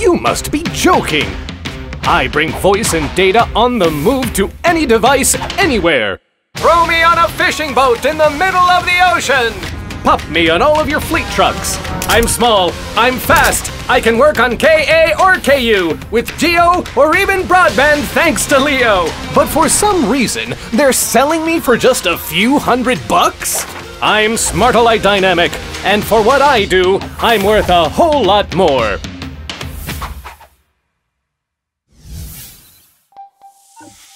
You must be joking! I bring voice and data on the move to any device, anywhere! Throw me on a fishing boat in the middle of the ocean! Pop me on all of your fleet trucks! I'm small, I'm fast, I can work on KA or KU, with Geo or even broadband thanks to Leo! But for some reason, they're selling me for just a few hundred bucks? I'm Smartellite Dynamic, and for what I do, I'm worth a whole lot more. Thank you.